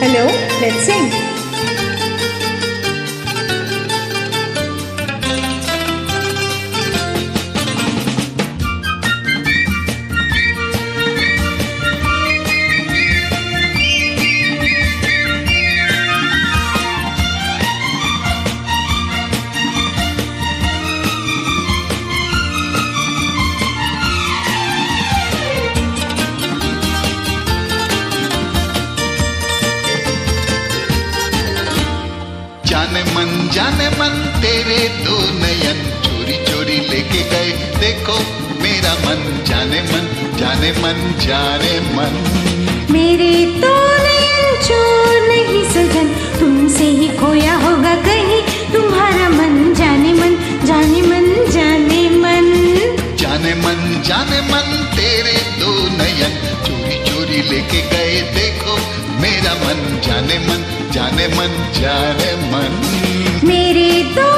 Hello, let's sing. जाने मन जाने मन तेरे दो नयन चोरी चोरी लेके गए। देखो मेरा मन जाने मन जाने मन जाने मन। मेरे तो नयन चोर नहीं सजन तुमसे ही खोया होगा कहीं। तुम्हारा मन जाने मन जाने मन जाने मन। जाने मन जाने मन तेरे दो नयन चोरी चोरी लेके गए। देखो मेरा मन जाने मन जाने मन जाने मन। मेरी तो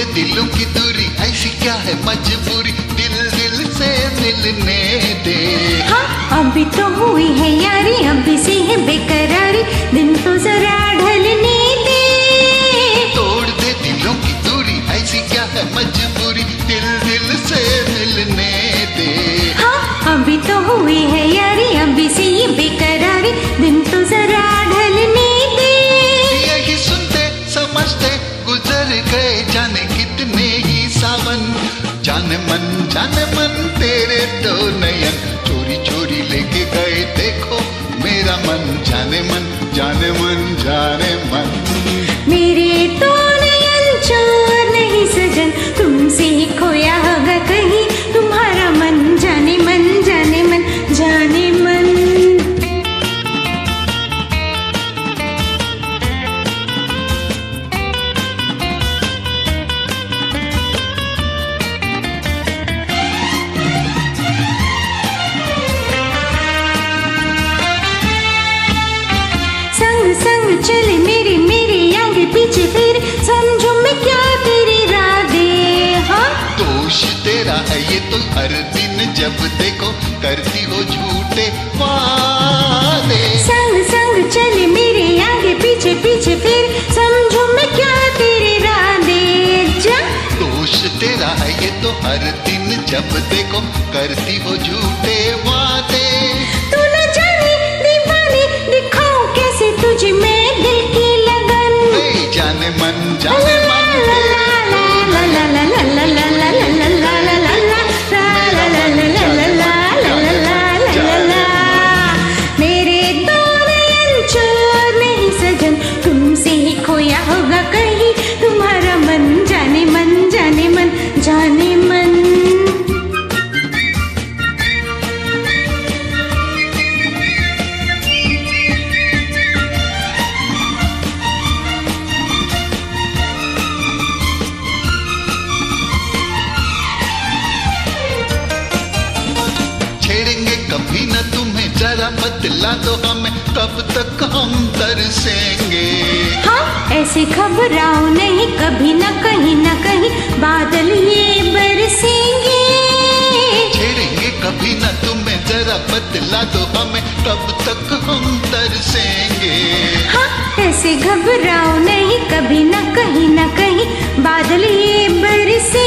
दे दिलों की दूरी, ऐसी क्या है मजबूरी? दिल दिल से मिलने दे। हाँ अभी तो हुई है यारी अभी से है बेकरारी। दिन जाने मन तेरे तो नयन। चोरी चोरी लेके गए, देखो मेरा मन। जाने मन जाने मन जाने मन। मेरे तो नयन चोर चले मेरे मेरे आगे पीछे फिर। समझो मैं क्या तेरी राधे हाँ? दोष तेरा है ये तो हर दिन जब देखो करती हो झूठे वादे। संग संग चले मेरे आगे पीछे पीछे फिर। समझो मैं क्या तेरी राधे जा? दोष तेरा है ये तो हर दिन जब देखो करती हो झूठे वादे। बतला दो हमें कब तक हम तरसेंगे? हाँ ऐसे घबराओ नहीं कभी न कहीं न कहीं बादल ये बरसेंगे। छेड़ेंगे कभी न तुम्हें जरा बतला दो हमें कब तक हम तरसेंगे? हाँ ऐसे घबराओ नहीं कभी न कहीं न कहीं बादल ये बरसेंगे।